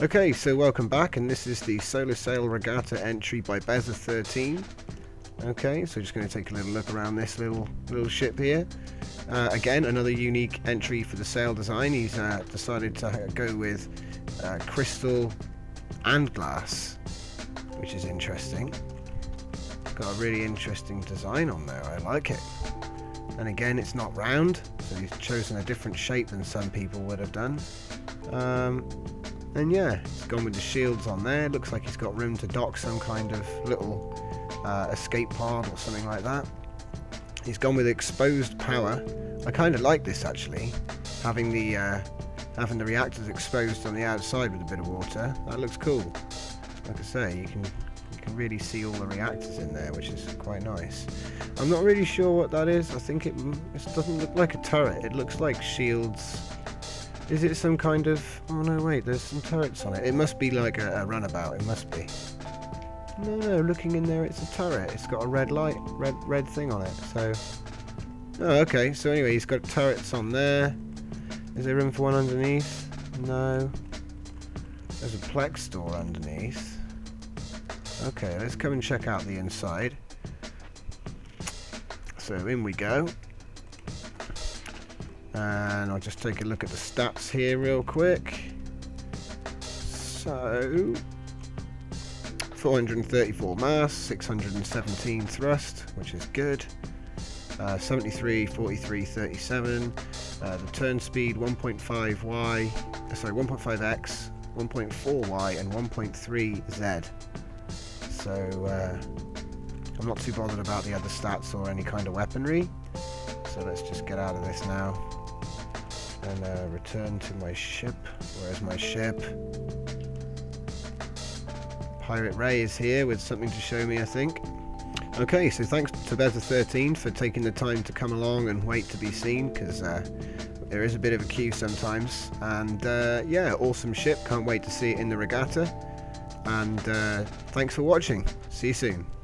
Okay, so welcome back, and this is the Solar Sail Regatta entry by Bezzer13. Okay, so just going to take a little look around this little little ship here. Uh, again, another unique entry for the sail design. He's uh, decided to go with uh, crystal and glass, which is interesting. Got a really interesting design on there. I like it. And again, it's not round, so he's chosen a different shape than some people would have done. Um, and yeah, he's gone with the shields on there. Looks like he's got room to dock some kind of little uh, escape pod or something like that. He's gone with exposed power. I kind of like this actually, having the uh, having the reactors exposed on the outside with a bit of water. That looks cool. Like I say, you can you can really see all the reactors in there, which is quite nice. I'm not really sure what that is. I think it, it doesn't look like a turret. It looks like shields is it some kind of... Oh no, wait, there's some turrets on it. It must be like a, a runabout, it must be. No, no, looking in there, it's a turret. It's got a red light, red red thing on it, so... Oh, okay, so anyway, he's got turrets on there. Is there room for one underneath? No. There's a plex door underneath. Okay, let's come and check out the inside. So in we go. And I'll just take a look at the stats here real quick. So, 434 mass, 617 thrust, which is good. Uh, 73, 43, 37. Uh, the turn speed 1.5y, uh, sorry, 1.5x, 1.4y, and 1.3z. So uh, I'm not too bothered about the other stats or any kind of weaponry. So let's just get out of this now and uh, return to my ship. Where's my ship? Pirate Ray is here with something to show me, I think. Okay, so thanks to Bezzer13 for taking the time to come along and wait to be seen, because uh, there is a bit of a queue sometimes. And uh, yeah, awesome ship. Can't wait to see it in the regatta. And uh, thanks for watching. See you soon.